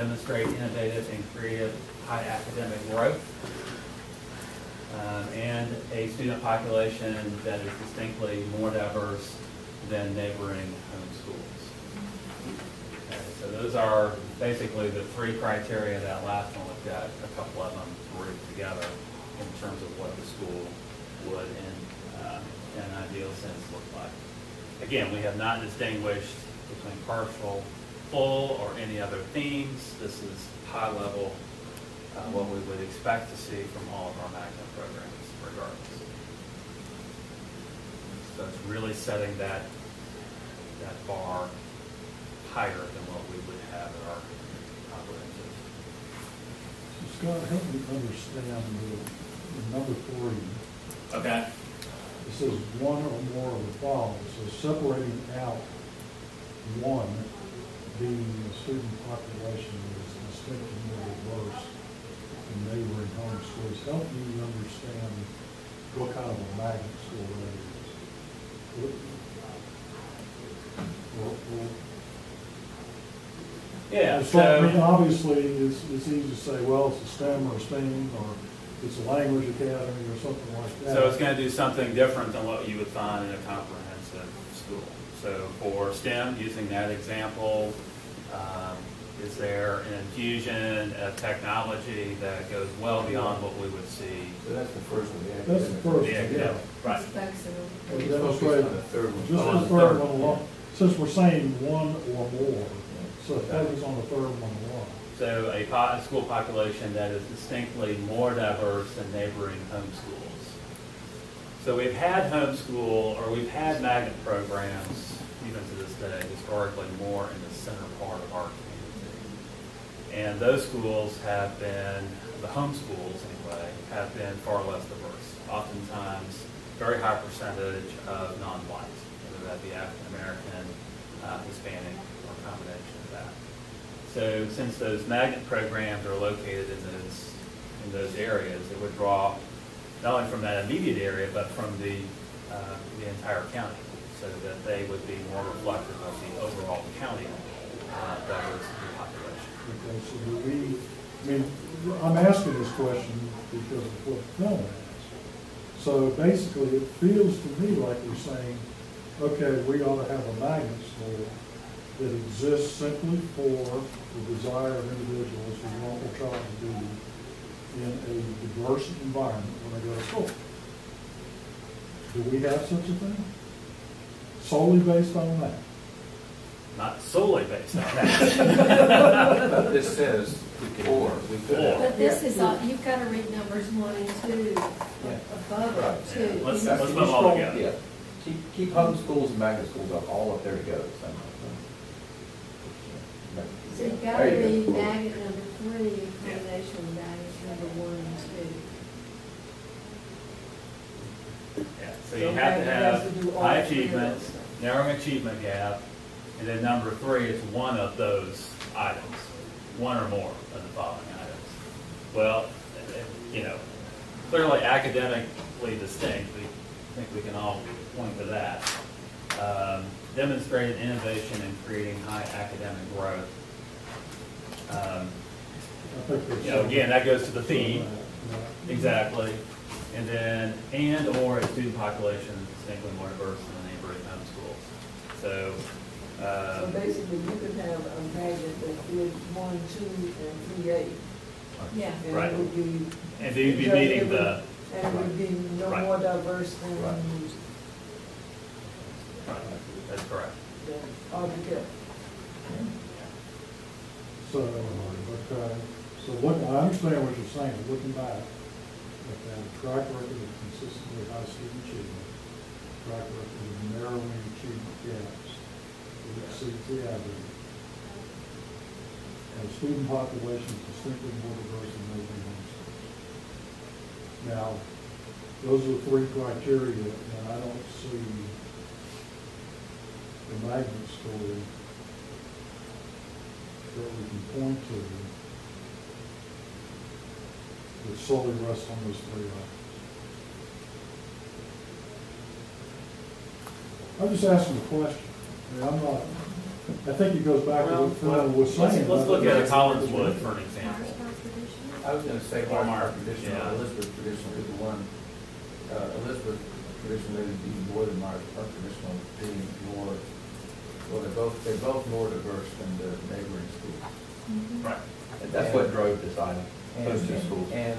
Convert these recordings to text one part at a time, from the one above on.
demonstrate innovative and creative high academic growth, um, and a student population that is distinctly more diverse than neighboring home schools. Okay, So those are basically the three criteria, that last one, we've got a couple of them grouped together in terms of what the school would in, uh, in an ideal sense look like. Again, we have not distinguished between partial, full, or any other themes. This is high level, uh, what we would expect to see from all of our magnet programs regardless. So it's really setting that, that bar higher than what we would have at our comprehensive. So Scott, help me understand the, the number three. Okay. It says one or more of the following, so separating out one being the student population is distinctly more diverse than neighboring home schools. Help me understand what kind of a magnet school that is. What- or- or- Yeah, So, I mean, obviously, it's, it's easy to say, well, it's a STEM or a STEAM, or it's a language academy, or something like that. so it's gonna do something different than what you would find in a comprehensive school. So for STEM, using that example, um, is there an infusion of technology that goes well beyond what we would see? So that's the first one, the That's the first the one, academic? yeah. Right. And Focus demonstrate- on the third one. Just Oh, the the third third. one alone, since we're saying one or more, so focus on the third one alone. So a po- school population that is distinctly more diverse than neighboring home schools. So we've had homeschool, or we've had magnet programs, even to this day, historically more in the center part of our community. And those schools have been, the home schools anyway, have been far less diverse. Oftentimes, very high percentage of non-whites, whether that be African American, uh, Hispanic, or a combination of that. So since those magnet programs are located in those, in those areas, it would draw not only from that immediate area, but from the, uh, the entire county, so that they would be more reflective of the overall county uh, diversity population. Okay, so do we, I mean, I'm asking this question because of what Phil asked. So basically, it feels to me like we're saying, okay, we ought to have a magnet school that exists simply for the desire of individuals who want their child to be in a diverse environment when they go to school. Do we have such a thing? Solely based on that? Not solely based on that. But this says four, we could Four. But this is, all you've got to read numbers one and two Yeah. above Right. it too. Let's- You- let's put them all together. Yeah, keep, keep home schools and magnet schools up, all up there together. So you've got to read go. magnet number three in combination with magnet number one and two. Yeah, So you have to have high achievements, narrowing achievement gap, and then number three is one of those items, one or more of the following items. Well, you know, clearly academically distinct, we think we can all point to that. Um, Demonstrated innovation in creating high academic growth. Um, You know, again, that goes to the theme. Exactly. And then, and/or a student population distinctly more diverse than the neighboring home schools. So, So um, basically, you could have a magnet that did one, two, and three A. Yeah. And Right. it would be. and you'd be meeting the, And it would be no Right. more diverse than, Right. right, that's correct. than altogether. So, okay, so look, I understand what you're saying, looking back, at that track record of consistently high student achievement, track record of narrowing achievement gaps that exceeds the average, and student population distinctly more diverse than neighboring home. Now, those are the three criteria, and I don't see the magnet school that we can point to that solely rests on those three items. I'm just asking a question. I mean, I'm not I think it goes back to what Phil was Let's, saying. let's look at a Collinswood for an example. I was gonna say Walmart, Walmart traditional, yeah. Elizabeth traditional is the one, uh, Elizabeth traditional maybe even more than Mars, our traditional being more, well, they're both, they're both more diverse than the neighboring schools. Right. And That's what drove this item, And, those two schools. and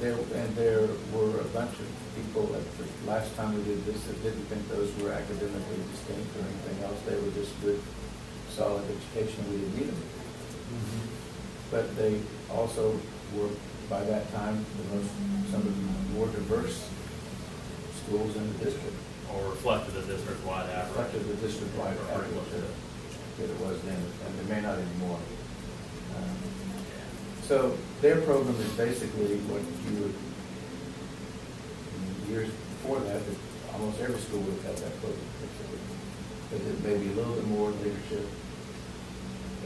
there, and there were a bunch of people at the last time we did this that didn't think those were academically distinct or anything else. They were just good, solid education. We didn't need them. Mhm. But they also were, by that time, the most, some of the more diverse schools in the district. Or reflected the district-wide average. Reflected the district-wide average that it was then, and it may not anymore. Um. So their program is basically what you would, years before that, almost every school would have had that program. But it may be a little bit more leadership.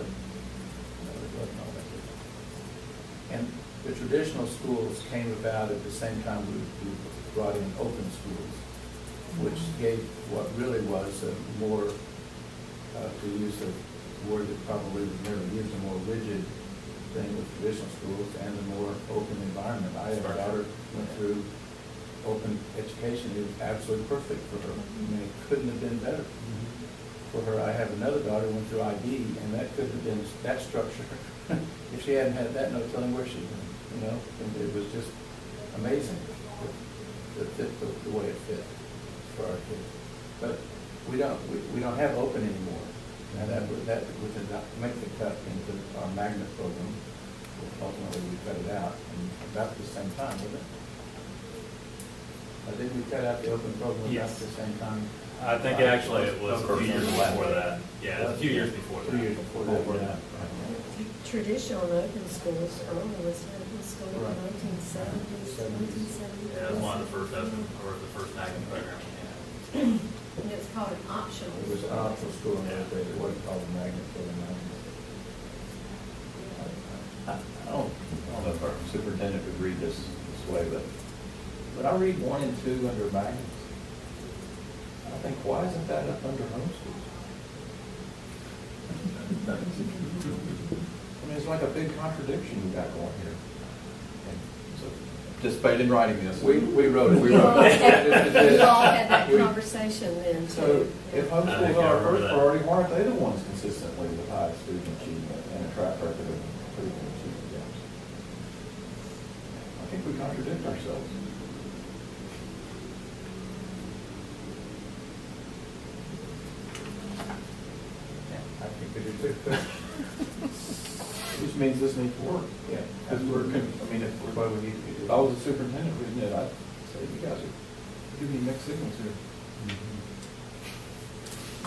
but, you know, it wasn't all that different. And the traditional schools came about at the same time we, we brought in open schools, which gave what really was a more, uh, to use a word that probably was never used, a more rigid thing with traditional schools and a more open environment. I have a daughter went through open education, it was absolutely perfect for her. I mean, it couldn't have been better for her. I have another daughter went through IB, and that couldn't have been, that structure, if she hadn't had that, no telling where she'd been, you know? And it was just amazing, the, the fit, the, the way it fit for our kids. But we don't, we, we don't have open anymore. And that would, that would not make the cut into our magnet program. Ultimately, we cut it out, and about the same time, wasn't it? I think we cut out the open program about Yes. the same time. I think actually it was a few years before that. Yeah, it was a few years before that. Two years before that, yeah. Traditional open schools, early was open school in Right. nineteen seventies, nineteen seventies. Yeah, it was one of the first open, or the first magnet program we had. And it's called an optional. It was an optional school in those days, it wasn't called a magnet program. I I don't, I don't know if our superintendent would read this this way, but, but I read one and two under magnets. I think, why isn't that up under homeschools? I mean, it's like a big contradiction we got going here. And so, in writing this. We, we wrote it, we We wrote it. had we all had that We- conversation then So if homeschools are our remember first priority, why aren't they the ones consistently with highest student achievement and a track record of improving achievement gaps? I think we contradict ourselves. Yeah, I think we do too. Which means this needs to work. Yeah. Because we're, con- I mean, if, That's why we need to do if I was a superintendent reading it, I'd say, you guys are giving me mixed signals here. Mm-hmm.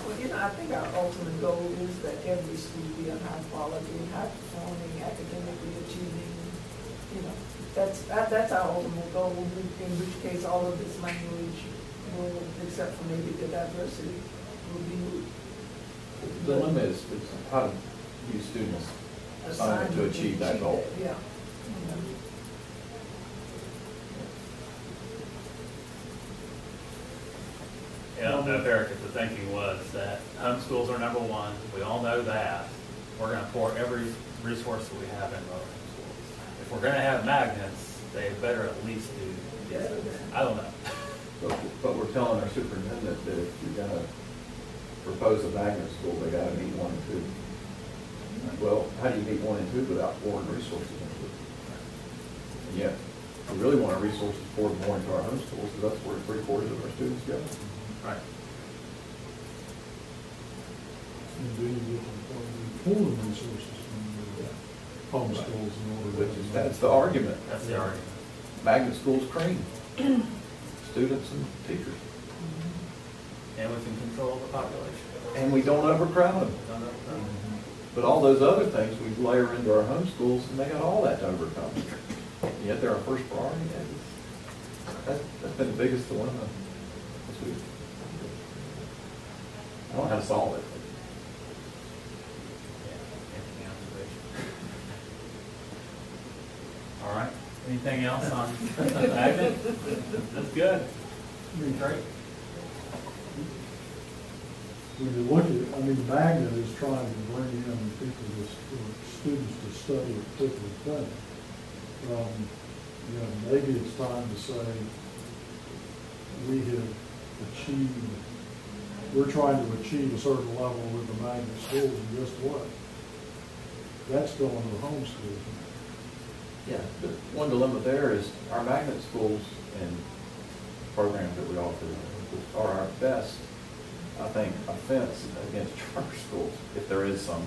Well, you know, I think our ultimate goal is that every student be a high quality, high performing, academically achieving, you know, that's, that, that's our ultimate goal, in which case all of this language will, except for maybe the diversity, will be moved. The limit is, is how do you students assigned to achieve that goal? Yeah. You know. Yeah, no, Eric, if the thinking was that homeschools are number one, we all know that. We're gonna pour every resource that we have into our homeschools. If we're gonna have magnets, they better at least do this. I don't know. But, but we're telling our superintendent that if you're gonna propose a magnet school, they gotta meet one or two. Well, how do you meet one and two without pouring resources into it? And yet, we really want our resources poured more into our homeschools, because that's where three quarters of our students go. Right. And do you get pulling resources from your homeschools in order to. Which is, that's the argument. That's the argument. Magnet schools cream, students and teachers. And we can control the population. And we don't overcrowd them. Don't know, no. But all those other things we layer into our homeschools, and they got all that to overcome. Yet they're our first priority. That's, that's been the biggest dilemma. this week. I don't know how to solve it. Yeah, interesting observation. All right, anything else on magnet? That's good. Great. When you look at it, I mean, Magnet is trying to bring in people, to students to study a particular thing. Um, You know, maybe it's time to say, we have achieved, we're trying to achieve a certain level with the magnet schools, and guess what? That's going to the homeschools. Yeah, but one dilemma there is our magnet schools and programs that we offer are our best, I think, offense against charter schools, if there is some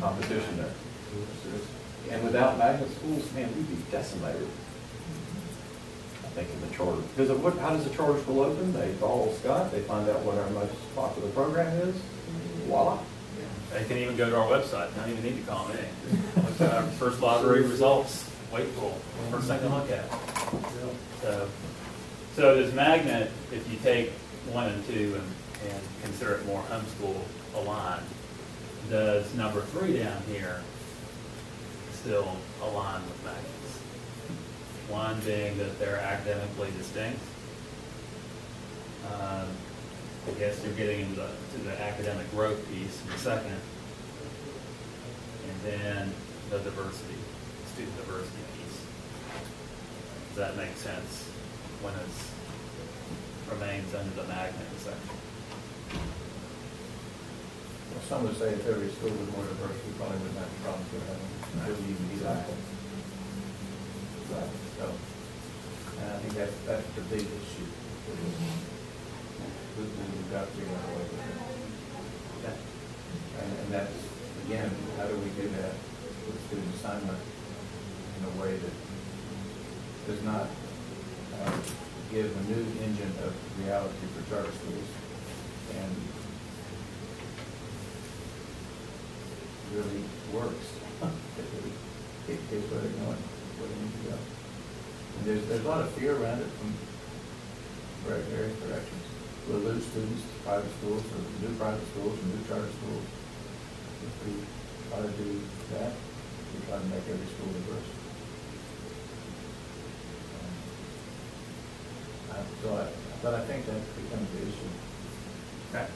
competition there. And without magnet schools, man, we'd be decimated. I think in the charter, because of what, how does the charter school open? They follow Scott, they find out what our most popular program is, voila. They can even go to our website, don't even need to call me. Look at our first lottery results, Wakefield, first thing to look at. So, so does Magnet, if you take one and two and, and consider it more homeschool aligned, does number three down here still align with Magnets? One being that they're academically distinct. Um, I guess you're getting into the, the academic growth piece in the second. And then the diversity, student diversity piece. Does that make sense when it remains under the magnet section? Well, some would say if every school was more diverse, we probably wouldn't have the problems with having, really even be like. Right, so, and I think that's, that's the big issue. We, we've got to figure out a way it. And, and that's, again, how do we do that with student assignment in a way that does not, uh, give a new engine of reality for charter schools and really works. It dictates where they're going, where they need to go. And there's, there's a lot of fear around it from very- various directions. We'll lose students to private schools, or new private schools, or new charter schools. If we try to do that, we try to make every school diverse. Um, I- So I, but I think that becomes the issue. Okay.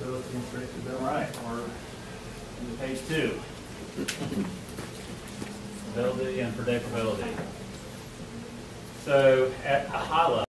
And predictability. All right, we're into page two. Stability and predictability. So at a high level,